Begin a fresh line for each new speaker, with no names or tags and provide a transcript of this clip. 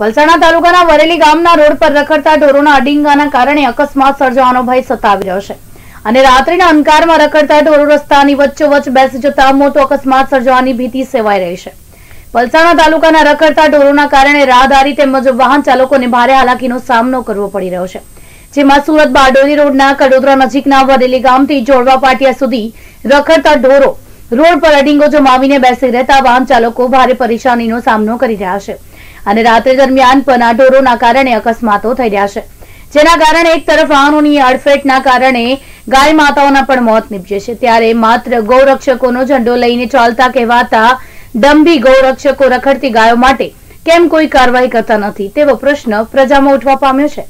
વલસાડના તાલુકાના વરેલી ગામના રોડ પર રખડતા ઢોરોના અડિંગાના કારણે અકસ્માત સર્જવાનો ભય સતાવી રહ્યો છે. અને રાત્રિના અંધકારમાં રખડતા ઢોરો રસ્તાની વચ્ચોવચ્ચ બેસી જતા મોટો અકસ્માત સર્જવાની ભીતિ સેવાઈ રહી છે. વલસાડના તાલુકાના રખડતા ઢોરોના કારણે રાહદારી તેમજ વાહન ચાલકોને ભારે હાલાકીનો સામનો કરવો પડી રહ્યો છે. જેમાં સુરત બારડોલી રોડના કડોદરા નજીકના વરેલી ગામથી જોડવા પાટિયા સુધી રખડતા ઢોરો રોડ પર અડિંગો જમાવીને બેસી રહેતા વાહન ચાલકો ભારે પરેશાનીનો સામનો કરી રહ્યા છે. અને રાત્રે દરમિયાન આ કારણે અકસ્માતો થઈ રહ્યા છે. જેના કારણે એક તરફ વાહનોની અડફેટના કારણે ગાય માતાઓના પણ મોત નીપજે છે. ત્યારે માત્ર ગૌરક્ષકોનો ઝંડો લઈને ચાલતા કહેવાતા ડંભી ગૌરક્ષકો રખડતી ગાયો માટે કેમ કોઈ કાર્યવાહી કરતા નથી તેવો પ્રશ્ન પ્રજામાં ઉઠવા પામ્યો છે.